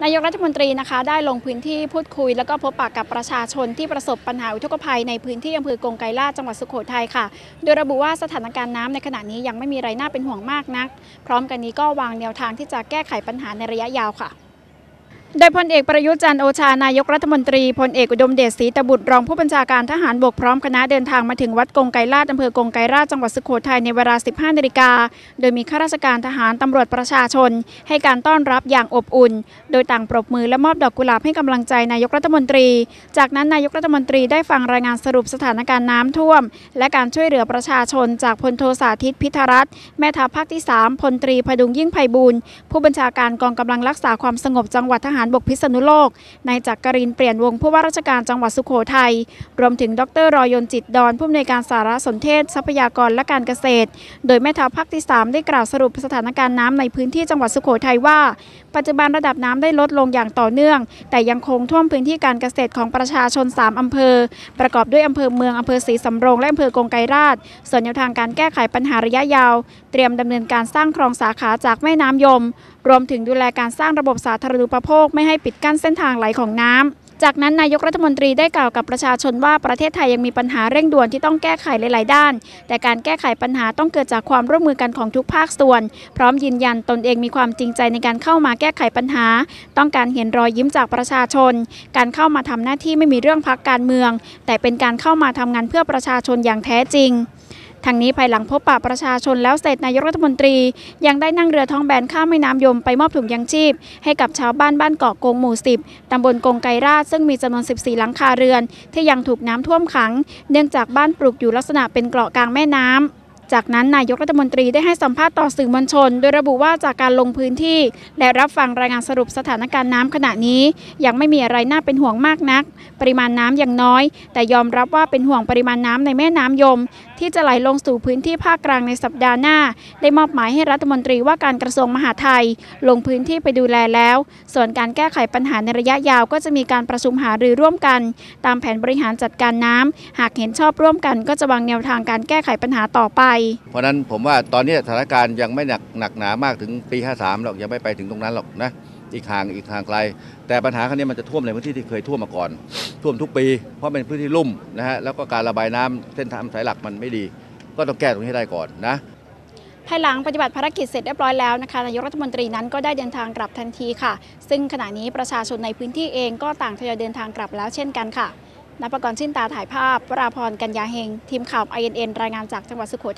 นายกรัฐมนตรีนะคะได้ลงพื้นที่พูดคุย แล้วก็พบปะกับประชาชนที่ประสบปัญหาอุทกภัยในพื้นที่อำเภอกงไกรลาจังหวัดสุโขทัยค่ะ โดยระบุว่าสถานการณ์น้ำในขณะนี้ยังไม่มีไรน่าเป็นห่วงมากนัก พร้อมกันนี้ก็วางแนวทางที่จะแก้ไขปัญหาในระยะยาวค่ะ โดยพลเอกประยุจันทร์โอชานายกรัฐมนตรีพลเอกอุดมเดชศรีตบุตรรองผู้บัญชาการทหารบกพร้อมคณะเดินทางมาถึงวัดกงไกรลาชอำเภอกงไกรลาชจังหวัดสุโขทัยในเวลา 15 นาฬิกา โดยมีข้าราชการทหารตำรวจประชาชน ให้การต้อนรับอย่างอบอุ่น โดยต่างปรบมือและมอบดอกกุหลาบให้กำลังใจนายกรัฐมนตรี จากนั้นนายกรัฐมนตรีได้ฟังรายงานสรุปสถานการณ์น้ำท่วม และการช่วยเหลือประชาชน จากพลโทสาธิตพิธรัตน์แม่ทัพภาคที่ 3พลตรีพดุงยิ่งไพบูลผู้บัญชาการกองกำลังรักษาความสงบจังหวัดทหารบกพิษณุโลก นายจักรินเปลี่ยนวงผู้ว่าราชการจังหวัดสุโขทัย รวมถึงดรรอยนจิตดอนผู้อำนวยการสารสนเทศ ทรัพยากรและการเกษตร โดยแม่ทัพภาคที่ 3 ได้กล่าวสรุปสถานการณ์น้ำในพื้นที่จังหวัดสุโขทัยว่า ปัจจุบันระดับน้ำได้ลดลงอย่างต่อเนื่อง แต่ยังคงท่วมพื้นที่การเกษตรของประชาชน 3อำเภอ ประกอบด้วยอำเภอเมืองอำเภอศรีสำโรงและอำเภอกงไกรราช ส่วนแนวทางการแก้ไขปัญหาระยะยาว เตรียมดำเนินการสร้างคลองสาขาจากแม่น้ำยม รวมถึงดูแลการสร้างระบบสาธารณูปโภคไม่ให้ปิดกั้นเส้นทางไหลของน้ำจากนั้นนายกรัฐมนตรีได้กล่าวกับประชาชนว่าประเทศไทยยังมีปัญหาเร่งด่วนที่ต้องแก้ไขหลาย ๆ ด้าน แต่การแก้ไขปัญหาต้องเกิดจากความร่วมมือกันของทุกภาคส่วน พร้อมยืนยันตนเองมีความจริงใจในการเข้ามาแก้ไขปัญหา ต้องการเห็นรอยยิ้มจากประชาชน การเข้ามาทำหน้าที่ไม่มีเรื่องพักการเมือง แต่เป็นการเข้ามาทำงานเพื่อประชาชนอย่างแท้จริง ทางนี้ภายหลังพบปะประชาชนแล้วเสร็จนายกรัฐมนตรี ยังได้นั่งเรือท้องแบนข้ามแม่น้ำยมไปมอบถุงยังชีพ ให้กับชาวบ้านบ้านเกาะกงหมู่ 10 ตำบลกงไกรราชซึ่งมีจำนวน 14 หลังคาเรือน ที่ยังถูกน้ำท่วมขัง เนื่องจากบ้านปลูกอยู่ลักษณะเป็นเกาะกลางแม่น้ำจากนั้นนายกรัฐมนตรีได้ให้สัมภาษณ์ต่อสื่อมวลชน โดยระบุว่าจากการลงพื้นที่ และรับฟังรายงานสรุปสถานการณ์น้ำขณะนี้ ยังไม่มีอะไรน่าเป็นห่วงมากนัก ปริมาณน้ำยังน้อย แต่ยอมรับว่าเป็นห่วงปริมาณน้ำในแม่น้ำยม ที่จะไหลลงสู่พื้นที่ภาคกลางในสัปดาห์หน้า ได้มอบหมายให้รัฐมนตรีว่าการกระทรวงมหาดไทย ลงพื้นที่ไปดูแลแล้ว ส่วนการแก้ไขปัญหาในระยะยาวก็จะมีการประชุมหารือร่วมกัน ตามแผนบริหารจัดการน้ำหากเห็นชอบร่วมกัน ก็จะวางแนวทางการแก้ไขปัญหาต่อไป เพราะฉะนั้นผมว่าตอนนี้สถานการณ์ยังไม่หนักหนักหนามากถึงปี 53หรอกยังไม่ไปถึงตรงนั้นหรอกนะ อีกห่างอีกห่างไกล แต่ปัญหาครั้งนี้มันจะท่วมในพื้นที่ที่เคยท่วมมาก่อน ท่วมทุกปี เพราะเป็นพื้นที่ลุ่มนะฮะแล้วก็การระบายน้ำเส้นทางสายหลักมันไม่ดี ก็ต้องแก้ตรงนี้ให้ได้ก่อนนะภายหลังปฏิบัติภารกิจเสร็จเรียบร้อยแล้วนะคะนายกรัฐมนตรีนั้นก็ได้เดินทางกลับทันทีค่ะ ซึ่งขณะนี้ประชาชนในพื้นที่เองก็ต่างทยอยเดินทางกลับแล้วเช่นกันค่ะนภกรชินตาถ่ายภาพวราพรกัญญาเฮง ทีมข่าว INN รายงานจากจังหวัดสุโขทัย